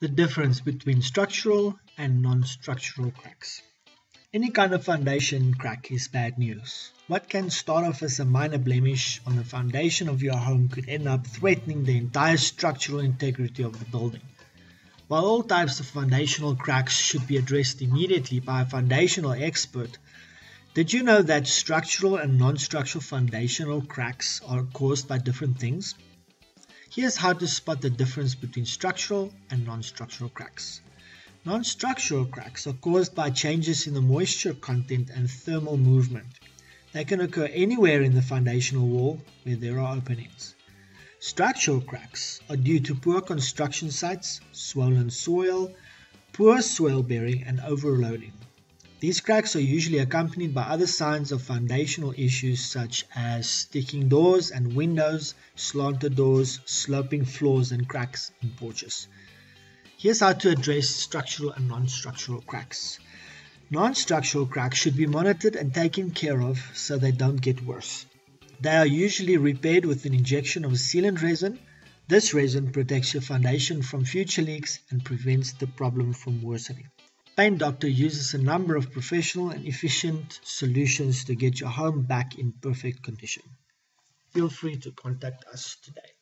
The difference between structural and non-structural cracks. Any kind of foundation crack is bad news. What can start off as a minor blemish on the foundation of your home could end up threatening the entire structural integrity of the building. While all types of foundational cracks should be addressed immediately by a foundational expert, did you know that structural and non-structural foundational cracks are caused by different things? Here's how to spot the difference between structural and non-structural cracks. Non-structural cracks are caused by changes in the moisture content and thermal movement. They can occur anywhere in the foundational wall where there are openings. Structural cracks are due to poor construction sites, swollen soil, poor soil bearing and overloading. These cracks are usually accompanied by other signs of foundational issues such as sticking doors and windows, slanted doors, sloping floors and cracks in porches. Here's how to address structural and non-structural cracks. Non-structural cracks should be monitored and taken care of so they don't get worse. They are usually repaired with an injection of sealant resin. This resin protects your foundation from future leaks and prevents the problem from worsening. Paint Doctor uses a number of professional and efficient solutions to get your home back in perfect condition. Feel free to contact us today.